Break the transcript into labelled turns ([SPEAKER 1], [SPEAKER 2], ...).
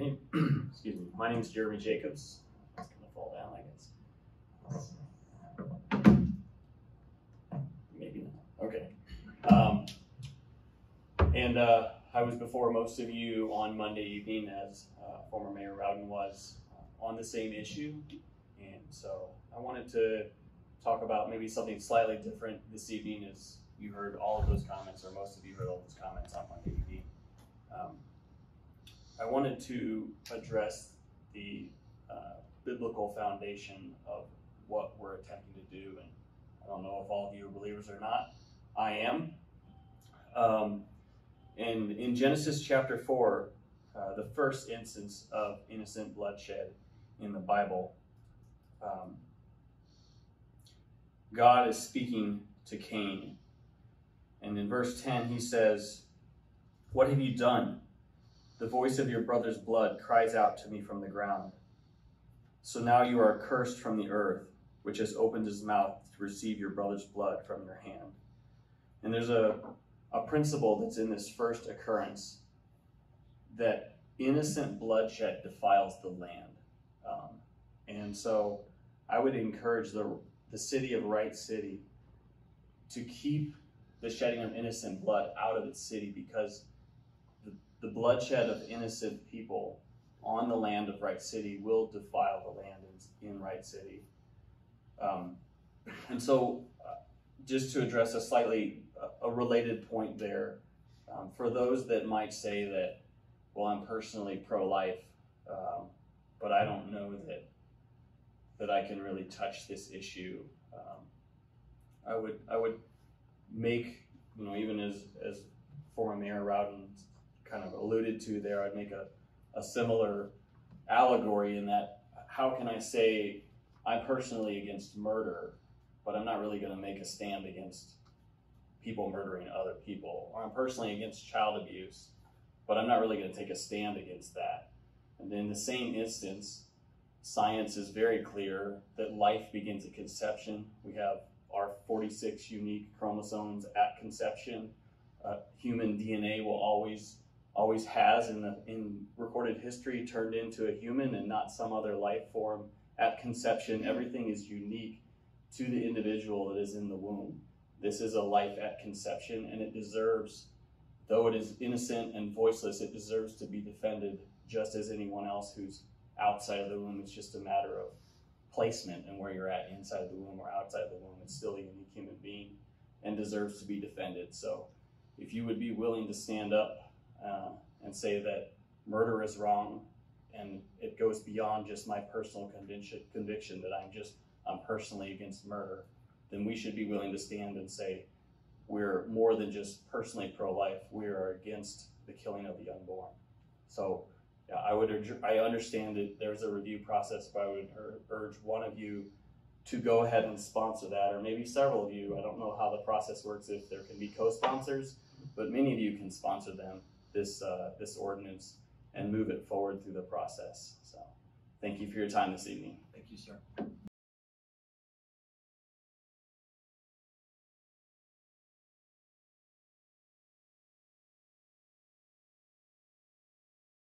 [SPEAKER 1] name, excuse me. My name is Jeremy Jacobs. It's gonna fall down, I guess. Maybe not. Okay. Um, and uh, I was before most of you on Monday evening, as uh, former Mayor Rowden was, uh, on the same issue. And so I wanted to talk about maybe something slightly different this evening, as you heard all of those comments, or most of you heard all those comments on Monday evening. Um, I wanted to address the uh, biblical foundation of what we're attempting to do. And I don't know if all of you are believers or not. I am. Um, and in Genesis chapter 4, uh, the first instance of innocent bloodshed in the Bible, um, God is speaking to Cain. And in verse 10, he says, What have you done? The voice of your brother's blood cries out to me from the ground. So now you are cursed from the earth, which has opened his mouth to receive your brother's blood from your hand. And there's a, a principle that's in this first occurrence that innocent bloodshed defiles the land. Um, and so I would encourage the, the city of Wright City to keep the shedding of innocent blood out of its city because the, bloodshed of innocent people on the land of Wright City will defile the land in, in Wright City. Um, and so, uh, just to address a slightly uh, a related point there, um, for those that might say that, well, I'm personally pro-life, um, but I don't know that that I can really touch this issue. Um, I would I would make you know even as as former Mayor Rowden kind of alluded to there, I'd make a, a similar allegory in that how can I say I'm personally against murder, but I'm not really going to make a stand against people murdering other people, or I'm personally against child abuse, but I'm not really going to take a stand against that. And in the same instance, science is very clear that life begins at conception. We have our 46 unique chromosomes at conception. Uh, human DNA will always always has in the in recorded history turned into a human and not some other life form at conception. Everything is unique to the individual that is in the womb. This is a life at conception, and it deserves, though it is innocent and voiceless, it deserves to be defended just as anyone else who's outside of the womb. It's just a matter of placement and where you're at inside the womb or outside the womb. It's still a unique human being and deserves to be defended. So, if you would be willing to stand up uh, and say that murder is wrong and it goes beyond just my personal conviction, conviction that I'm just I'm personally against murder, then we should be willing to stand and say we're more than just personally pro-life. We are against the killing of the unborn. So yeah, I would I understand that there's a review process, but I would urge one of you to go ahead and sponsor that, or maybe several of you. I don't know how the process works if there can be co-sponsors, but many of you can sponsor them this uh, this ordinance and move it forward through the process. So, thank you for your time this evening.
[SPEAKER 2] Thank you, sir.